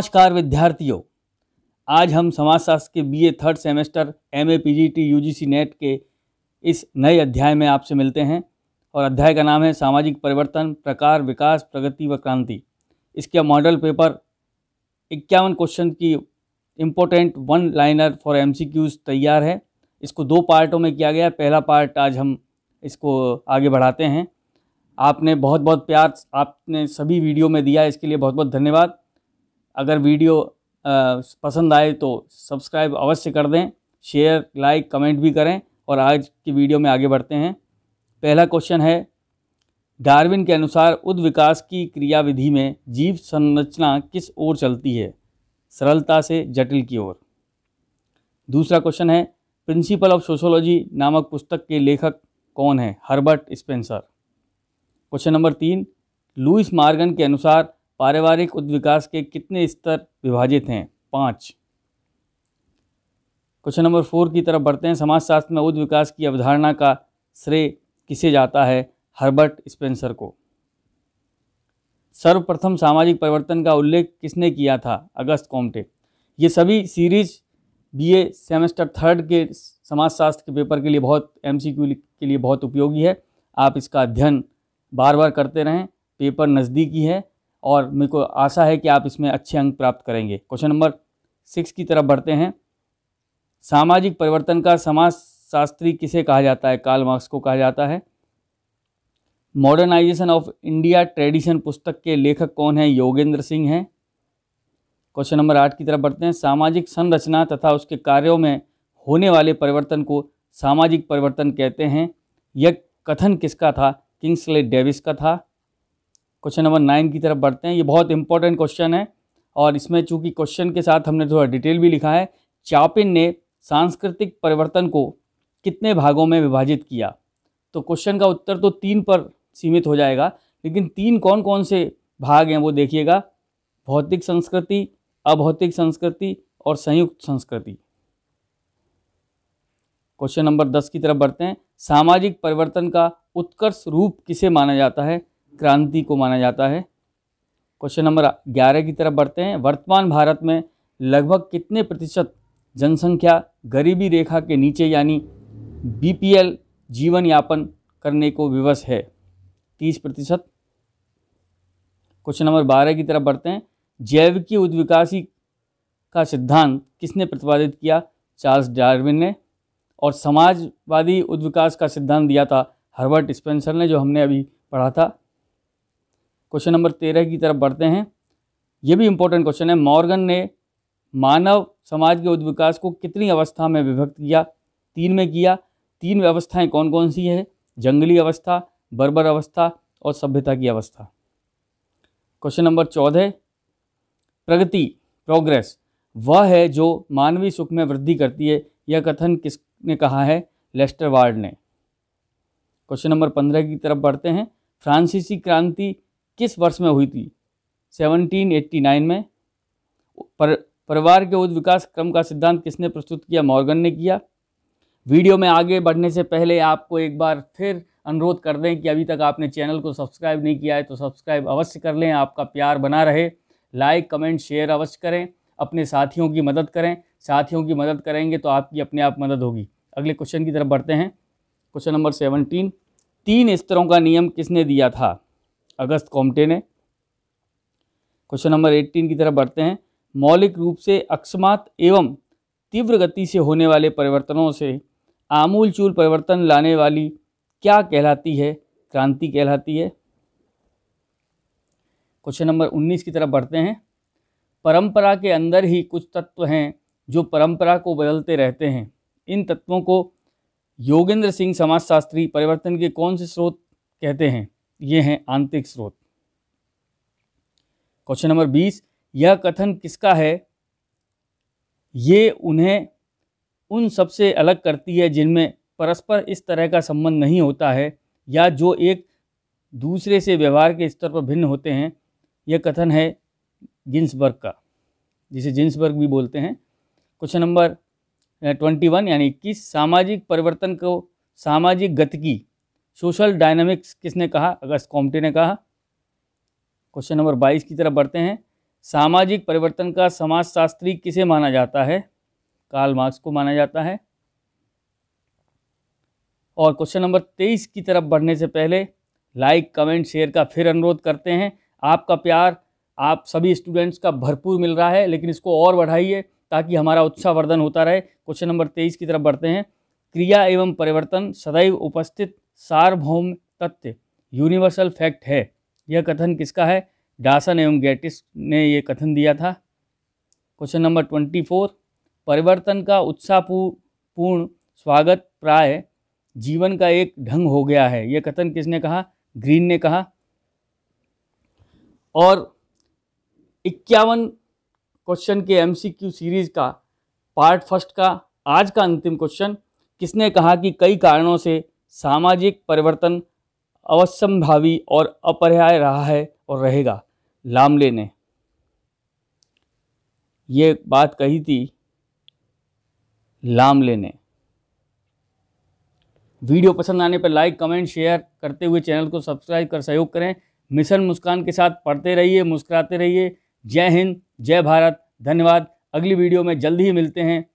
नमस्कार विद्यार्थियों। आज हम समाजशास्त्र के BA third semester M A P G T U G C NET के इस नए अध्याय में आपसे मिलते हैं और अध्याय का नाम है सामाजिक परिवर्तन, प्रकार, विकास, प्रगति व क्रांति। इसके मॉडल पेपर इक्यावन क्वेश्चन की important one liner for M C Qs तैयार है। इसको दो पार्टों में किया गया पहला पार्ट आज हम इसको आगे बढ़ाते हैं। आपने बहुत बहुत प्यार, आपने सभी वीडियो में दिया इसके लिए बहुत बहुत धन्यवाद। अगर वीडियो पसंद आए तो सब्सक्राइब अवश्य कर दें, शेयर, लाइक, कमेंट भी करें और आज की वीडियो में आगे बढ़ते हैं। पहला क्वेश्चन है, डार्विन के अनुसार उद विकास की क्रियाविधि में जीव संरचना किस ओर चलती है? सरलता से जटिल की ओर। दूसरा क्वेश्चन है, प्रिंसिपल ऑफ़ सोशोलॉजी नामक पुस्तक के लेखक कौन है? Herbert Spencer. क्वेश्चन नंबर तीन लुइस मार्गन के अनुसार पारिवारिक उद्विकास के कितने स्तर विभाजित हैं? पाँच। क्वेश्चन नंबर फोर की तरफ़ बढ़ते हैं। समाजशास्त्र में उद्विकास की अवधारणा का श्रेय किसे जाता है? हर्बर्ट स्पेंसर को। सर्वप्रथम सामाजिक परिवर्तन का उल्लेख किसने किया था? Auguste Comte. ये सभी सीरीज़ बीए सेमेस्टर थर्ड के समाजशास्त्र के पेपर के लिए बहुत, एमसीक्यू के लिए बहुत उपयोगी है। आप इसका अध्ययन बार बार करते रहें। पेपर नज़दीकी है। और मेरे को आशा है कि आप इसमें अच्छे अंक प्राप्त करेंगे। क्वेश्चन नंबर सिक्स की तरफ़ बढ़ते हैं। सामाजिक परिवर्तन का समाज शास्त्री किसे कहा जाता है? कार्ल मार्क्स को कहा जाता है। मॉडर्नाइजेशन ऑफ़ इंडिया ट्रेडिशन पुस्तक के लेखक कौन है? योगेंद्र सिंह हैं। क्वेश्चन नंबर आठ की तरफ़ बढ़ते हैं। सामाजिक संरचना तथा उसके कार्यों में होने वाले परिवर्तन को सामाजिक परिवर्तन कहते हैं। यह कथन किसका था? किंग्सले डेविस का था। क्वेश्चन नंबर नाइन की तरफ़ बढ़ते हैं। ये बहुत इंपॉर्टेंट क्वेश्चन है और इसमें चूँकि क्वेश्चन के साथ हमने थोड़ा डिटेल भी लिखा है चापिन ने सांस्कृतिक परिवर्तन को कितने भागों में विभाजित किया? तो क्वेश्चन का उत्तर तो तीन पर सीमित हो जाएगा, लेकिन तीन कौन कौन से भाग हैं वो देखिएगा। भौतिक संस्कृति, अभौतिक संस्कृति और संयुक्त संस्कृति। क्वेश्चन नंबर दस की तरफ़ बढ़ते हैं। सामाजिक परिवर्तन का उत्कर्ष रूप किसे माना जाता है? क्रांति को माना जाता है। क्वेश्चन नंबर ग्यारह की तरफ़ बढ़ते हैं। वर्तमान भारत में लगभग कितने प्रतिशत जनसंख्या गरीबी रेखा के नीचे यानी बीपीएल जीवन यापन करने को विवश है? तीस प्रतिशत। क्वेश्चन नंबर बारह की तरफ़ बढ़ते हैं। जैविकी उद्विकासी का सिद्धांत किसने प्रतिपादित किया? चार्ल्स डार्विन ने। और समाजवादी उद्विकास का सिद्धांत दिया था हर्बर्ट स्पेंसर ने, जो हमने अभी पढ़ा था। क्वेश्चन नंबर तेरह की तरफ़ बढ़ते हैं। ये भी इंपॉर्टेंट क्वेश्चन है। मॉर्गन ने मानव समाज के उद्विकास को कितनी अवस्था में विभक्त किया? तीन में किया। तीन व्यवस्थाएँ कौन कौन सी है? जंगली अवस्था, बर्बर अवस्था और सभ्यता की अवस्था। क्वेश्चन नंबर चौदह प्रगति प्रोग्रेस वह है जो मानवीय सुख में वृद्धि करती है। यह कथन किसने कहा है? लेस्टर वार्ड ने। क्वेश्चन नंबर पंद्रह की तरफ़ बढ़ते हैं। फ्रांसीसी क्रांति किस वर्ष में हुई थी? 1789 में। पर, परिवार के उद विकास क्रम का सिद्धांत किसने प्रस्तुत किया? मॉर्गन ने किया। वीडियो में आगे बढ़ने से पहले आपको एक बार फिर अनुरोध कर दें कि अभी तक आपने चैनल को सब्सक्राइब नहीं किया है तो सब्सक्राइब अवश्य कर लें, आपका प्यार बना रहे। लाइक, कमेंट, शेयर अवश्य करें। अपने साथियों की मदद करें। साथियों की मदद करेंगे तो आपकी अपने आप मदद होगी। अगले क्वेश्चन की तरफ़ बढ़ते हैं। Question number seventeen. तीन स्तरों का नियम किसने दिया था? अगस्त कॉम्टे ने क्वेश्चन नंबर एट्टीन की तरफ़ बढ़ते हैं। मौलिक रूप से अकस्मात एवं तीव्र गति से होने वाले परिवर्तनों से आमूल चूल परिवर्तन लाने वाली क्या कहलाती है? क्रांति कहलाती है। क्वेश्चन नंबर उन्नीस की तरफ़ बढ़ते हैं। परंपरा के अंदर ही कुछ तत्व हैं जो परंपरा को बदलते रहते हैं। इन तत्वों को योगेंद्र सिंह समाजशास्त्री परिवर्तन के कौन से स्रोत कहते हैं? ये हैं आंतरिक स्रोत। क्वेश्चन नंबर बीस, यह कथन किसका है? ये उन्हें, उन सबसे अलग करती है जिनमें परस्पर इस तरह का संबंध नहीं होता है, या जो एक दूसरे से व्यवहार के स्तर पर भिन्न होते हैं। यह कथन है जिन्सबर्ग का, जिसे जिन्सबर्ग भी बोलते हैं। क्वेश्चन नंबर ट्वेंटी वन यानी इक्कीस, सामाजिक परिवर्तन को, सामाजिक गतिकी सोशल डायनामिक्स किसने कहा? अगस्त कॉम्टे ने कहा। क्वेश्चन नंबर बाईस की तरफ़ बढ़ते हैं। सामाजिक परिवर्तन का समाजशास्त्री किसे माना जाता है? कार्ल मार्क्स को माना जाता है। और क्वेश्चन नंबर तेईस की तरफ़ बढ़ने से पहले लाइक, कमेंट, शेयर का फिर अनुरोध करते हैं। आपका प्यार, आप सभी स्टूडेंट्स का भरपूर मिल रहा है, लेकिन इसको और बढ़ाइए ताकि हमारा उत्साहवर्धन होता रहे। क्वेश्चन नंबर तेईस की तरफ़ बढ़ते हैं। क्रिया एवं परिवर्तन सदैव उपस्थित सार्वभौम तथ्य यूनिवर्सल फैक्ट है। यह कथन किसका है? डासन एवं गेटिस ने यह कथन दिया था। क्वेश्चन नंबर ट्वेंटी फोर परिवर्तन का उत्साहपूर्ण स्वागत प्राय जीवन का एक ढंग हो गया है। यह कथन किसने कहा? ग्रीन ने कहा। और इक्यावन क्वेश्चन के एमसीक्यू सीरीज़ का पार्ट फ़र्स्ट का, आज का अंतिम क्वेश्चन किसने कहा कि कई कारणों से सामाजिक परिवर्तन अवश्यंभावी और अपरिहार्य रहा है और रहेगा। लामले ने ये बात कही थी। लामले ने वीडियो पसंद आने पर लाइक, कमेंट, शेयर करते हुए चैनल को सब्सक्राइब कर सहयोग करें। मिशन मुस्कान के साथ पढ़ते रहिए, मुस्कुराते रहिए। जय हिंद, जय भारत। धन्यवाद। अगली वीडियो में जल्दी ही मिलते हैं।